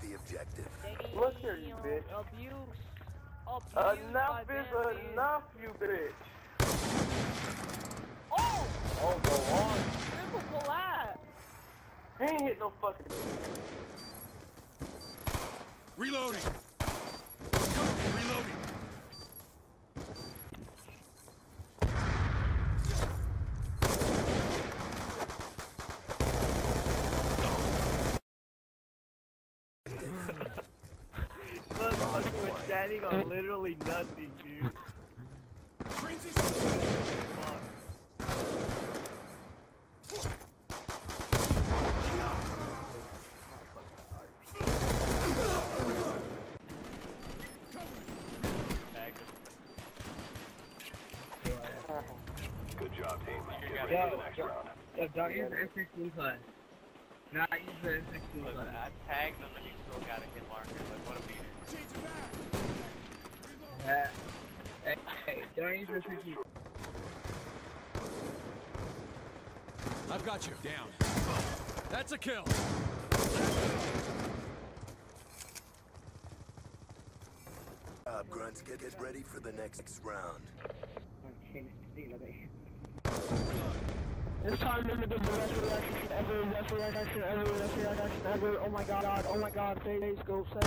the objective. Look here, you bitch. Abuse. Abuse. Enough by is Bambi. enough, you bitch. Oh! Oh, go on. Triple collapse. He ain't hit no fucking. Reloading. Reloading. Was standing on literally nothing, dude. Good job, team. Get ready Yeah, for the next yeah. round. Yeah, don't use the M16 class. Not use the M16 Look, class. I tagged him and he still got a hit marker. Like, what a beater. Uh, hey, hey, don't use the M16. I've got you. Down. That's a kill. Uh, grunts, get, get ready for the next round. This time I'm gonna do the best relaxation ever, best relaxation ever, best relaxation ever. Oh my god, oh my god, say say scope, say